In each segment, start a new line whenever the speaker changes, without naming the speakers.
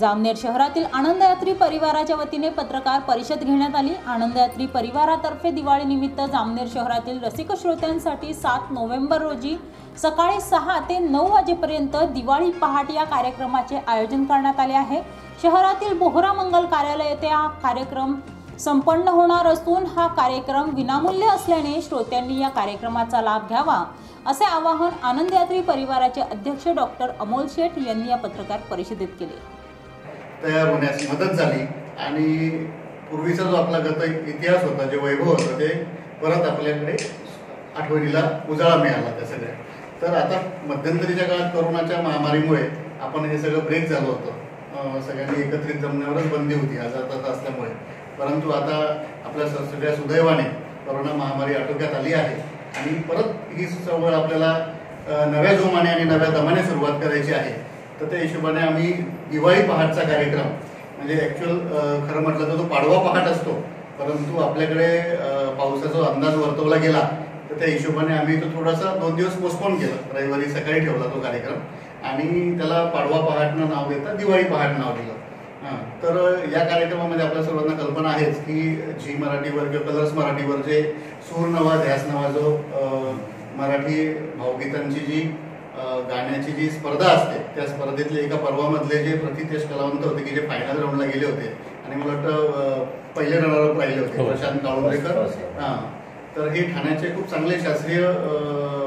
जामनेर शहरातील आनंदयात्री परिवाराच्या वतीने पत्रकार परिषद घेण्यात आली. आनंदयात्री परिवारातर्फे दिवाळीनिमित्त जामनेर शहरातील रसिक श्रोत्यांसाठी सात नोव्हेंबर रोजी सकाळी सहा ते नऊ वाजेपर्यंत दिवाळी पहाट या कार्यक्रमाचे आयोजन करण्यात आले आहे. शहरातील बोहरा मंगल कार्यालय येथे हा कार्यक्रम संपन्न होणार असून हा कार्यक्रम विनामूल्य असल्याने श्रोत्यांनी या कार्यक्रमाचा लाभ घ्यावा असे आवाहन आनंदयात्री परिवाराचे अध्यक्ष डॉक्टर अमोल शेठ यांनी या पत्रकार परिषदेत केले.
तयार होण्यास मदत झाली. आणि पूर्वीचा जो आपला गत इतिहास होता जे वैभव होतं ते परत आपल्याकडे आठवणीला उजाळा मिळाला त्या सगळ्या. तर आता मध्यंतरीच्या काळात कोरोनाच्या महामारीमुळे आपण हे सगळं ब्रेक झालं होतं. सगळ्यांनी एकत्रित जमण्यावरच बंदी होती आजारता असल्यामुळे. परंतु आता आपल्या सगळ्या सुदैवाने कोरोना महामारी आटोक्यात आली आहे. आणि परत ही चळवळ आपल्याला नव्या जोमाने आणि नव्या दमाने सुरुवात करायची आहे. तर त्या हिशोबाने आम्ही दिवाळी पहाटचा कार्यक्रम म्हणजे ॲक्च्युअल खरं म्हटलं तर तो पाडवा पहाट असतो. परंतु आपल्याकडे पावसाचा जो अंदाज वर्तवला गेला तर त्या हिशोबाने आम्ही तो थोडासा दोन दिवस पोस्टपोन केला. रविवारी सकाळी ठेवला तो कार्यक्रम आणि त्याला पाडवा पहाटनं नाव देता दिवाळी पहाट नाव दिलं. हां तर या कार्यक्रमामध्ये आपल्या सर्वांना कल्पना आहेच की झी मराठीवर किंवा कलर्स मराठीवर जे सूर नवा ध्यास नवा जो मराठी भावगीतांची जी गाण्याची जी स्पर्धा असते त्या स्पर्धेतले एका पर्वामधले जे प्रतितेश कलावंत होते की जे फायनल राऊंडला गेले होते आणि मला वाटतं पहिले रनरअप राहिले होते
हो.
प्रशांत काळुंबरेकर हां तर हे ठाण्याचे खूप चांगले शास्त्रीय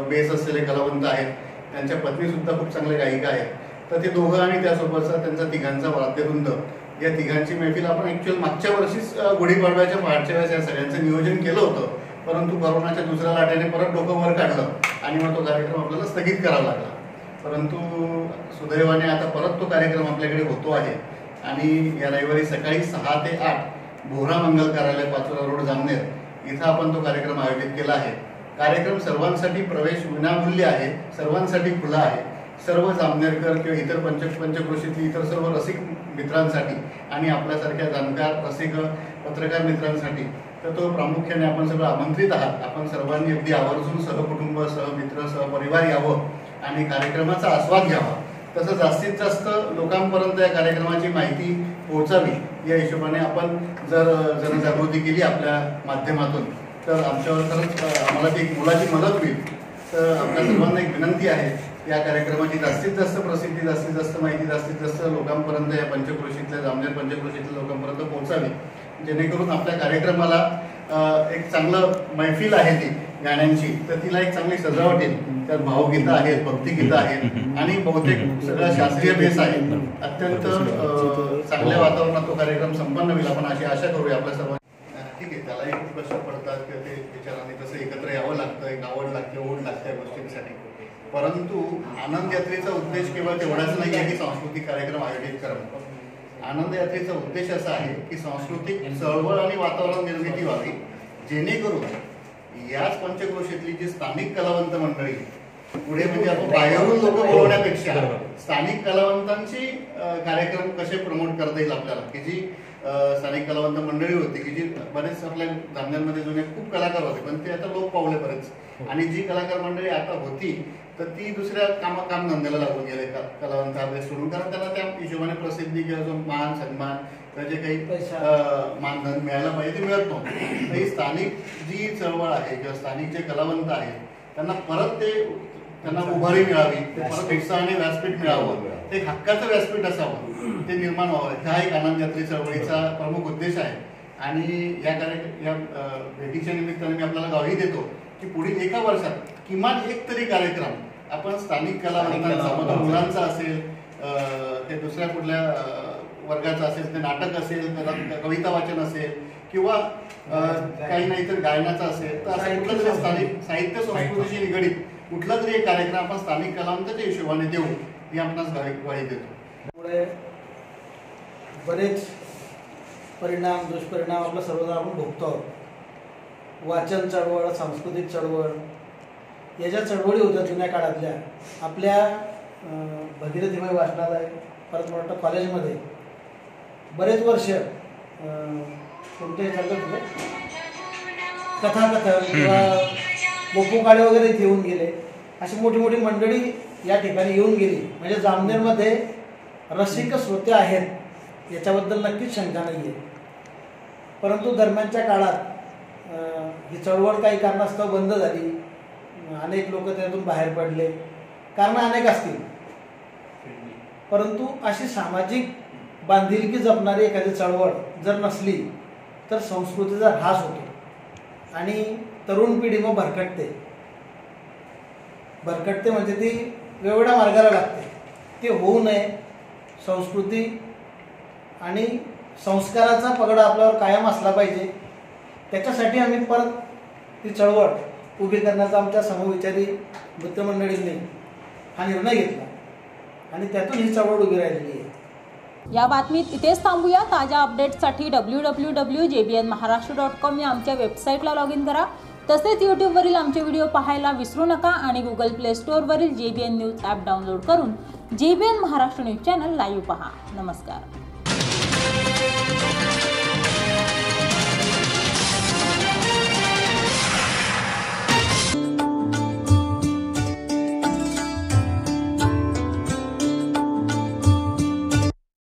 बेस असलेले कलावंत आहेत. त्यांच्या पत्नी सुद्धा खूप चांगल्या गायिका आहेत. तर ते दोघं आणि त्यासोबतचा त्यांचा तिघांचा वाद्यवृंद. या तिघांची मैफिल आपण ऍक्च्युअल मागच्या वर्षीच गुढीपाडव्याच्या पहाटच्या वेळेस या सगळ्यांचं नियोजन केलं होतं. परंतु कोरोनाच्या दुसऱ्या लाटेने परत डोकं वर काढलं. आणि मग तो कार्यक्रम आपल्याला स्थगित करावा लागला. परंतु सुदैवाने आता परत तो कार्यक्रम आपल्याकडे होतो आहे. आणि या रविवारी सकाळी सहा ते आठ भोरा मंगल कार्यालय पाचोरा रोड जामनेर इथं आपण तो कार्यक्रम आयोजित केला आहे. कार्यक्रम सर्वांसाठी प्रवेश विनामूल्य आहे सर्वांसाठी खुला आहे. सर्व जामनेरकर किंवा इतर पंच पंचक्रोशीतली इतर सर्व रसिक मित्रांसाठी आणि आपल्यासारख्या जाणकार रसिक पत्रकार मित्रांसाठी तर तो प्रामुख्याने आपण सगळं आमंत्रित आहात. आपण सर्वांनी अगदी आवर्जून सहकुटुंब सहमित्र सहपरिवार यावं आणि कार्यक्रमाचा आस्वाद घ्यावा. तसं जास्तीत जास्त लोकांपर्यंत या कार्यक्रमाची माहिती पोहोचावी या हिशोबाने आपण जर जनजागृती केली आपल्या माध्यमातून तर आमच्यावर खरंच आम्हाला ती एक मुलाची मदत होईल. तर आपल्या सर्वांना एक विनंती आहे या कार्यक्रमाची जास्तीत जास्त प्रसिद्धी जास्तीत जास्त माहिती जास्तीत जास्त लोकांपर्यंत या पंचकृषीतल्या जामनेर पंचकृषीतल्या लोकांपर्यंत पोहोचावी. जेणेकरून आपल्या कार्यक्रमाला एक चांगलं मैफिल आहे ती गाण्यांची तर तिला एक चांगली सजावट येईल. त्यात भावगीतं आहेत भक्तिगीतं आहेत आणि बहुतेक सगळा शास्त्रीय बेस आहे. अत्यंत चांगल्या वातावरणात तो कार्यक्रम संपन्न होईल. आपण अशी आशा करूया आपल्या सर्व ठीक आहे त्याला एक प्रश्न पडतात किंवा ते विचाराने तसं एकत्र यावं लागतं एक आवड लागते ओढ लागते या गोष्टींसाठी. परंतु आनंद यात्रेचा उद्देश केवळ तेवढाच नाही आहे की सांस्कृतिक कार्यक्रम आयोजित करणं. आनंद यात्रेचा उद्देश असा आहे की सांस्कृतिक चळवळ आणि वातावरण निर्मिती व्हावी. जेणेकरून याच पंचक्रोशीतली जी स्थानिक कलावंत मंडळी पुढे म्हणजे आपण बाहेरून लोक बोलवण्यापेक्षा स्थानिक कलावंतांची कार्यक्रम कसे प्रमोट करता येईल आपल्याला? की जी स्थानिक कलावंत मंडळी होती की जी बरेच आपल्या जामनेरमध्ये जुने खूप कलाकार होते पण ते आता लोक पावले बरेच. आणि जी कलाकार मंडळी आता होती तर ती दुसऱ्या कामा कामधंद्याला लागून गेले कलावंत आपले सोडून. कारण त्यांना त्या हिशोबाने प्रसिद्धी किंवा जो मान सन्मान किंवा जे काही मानधन मिळायला पाहिजे ते मिळत नव्हतं. ही स्थानिक जी चळवळ आहे किंवा स्थानिक जे कलावंत आहेत त्यांना परत ते त्यांना उभारी मिळावी परत उत्साहाने व्यासपीठ मिळावं. एक हक्काचं व्यासपीठ असावं. ते निर्माण व्हावं. हा एक आनंद यात्री चळवळीचा प्रमुख उद्देश आहे. आणि या कार्य या भेटीच्या निमित्ताने मी आपल्याला गावी देतो की पुढील एका वर्षात किमान एक तरी कार्यक्रम आपण स्थानिक कलावंतांचा मग मुलांचा असेल ते दुसऱ्या कुठल्या वर्गाचं असेल ते नाटक असेल कविता वाचन असेल किंवा काही नाही तर गायनाचा असेल तर असं कुठलं तरी स्थानिक साहित्य संस्कृतीशी निगडीत कुठला तरी एक कार्यक्रम आपण स्थानिक कलावंताच्या हिशोबाने देऊ ही आपणास ग्वाही ग्वाही देतो.
त्यामुळे बरेच परिणाम दुष्परिणाम आपलं सर्वजण आपण भोगतो आहोत. वाचन चळवळ सांस्कृतिक चळवळ या ज्या चळवळी होत्या जुन्या काळातल्या आपल्या अं, भगीरथीबाई वाचनालय परत मला वाटतं कॉलेजमध्ये बरेच वर्ष अं, कोणते चालतं तुझे कथाकथन किंवा गोपू काळे वगैरे येऊन गेले. अशी मोठी मोठी मंडळी या ठिकाणी येऊन गेली. म्हणजे जामनेरमध्ये रसिक श्रोते आहेत याच्याबद्दल नक्कीच शंका नाही आहे परंतु दरम्यानच्या काळात ही चळवळ काही कारणास्तव बंद झाली. अनेक लोक त्यातून बाहेर पडले. कारणं अनेक असतील. परंतु अशी सामाजिक बांधिलकी जपणारी एखादी चळवळ जर नसली तर संस्कृतीचा ऱ्हास होतो आणि तरुण पिढी मग भरकटते. भरकटते म्हणजे ती वेगवेगळ्या मार्गाला लागते. ते होऊ नये. संस्कृती आणि संस्काराचा पगडा आपल्यावर कायम असला पाहिजे. त्याच्यासाठी आम्ही परत ती चळवळ उभी करण्याचा आमच्या समविचारी मित्रमंडळींनी हा निर्णय घेतला. आणि त्यातून ही चळवळ उभी राहिलेली आहे.
या बातमीत इथेच थांबूया. ताज्या अपडेट्ससाठी W W W J B N Maharashtra dot com या आमच्या वेबसाईटला लॉग इन करा. तसेच यूट्यूबवरील आमचे व्हिडिओ पाहायला विसरू नका आणि Google play स्टोअरवरील J B N news app download करून J B N Maharashtra news channel live पहा. नमस्कार.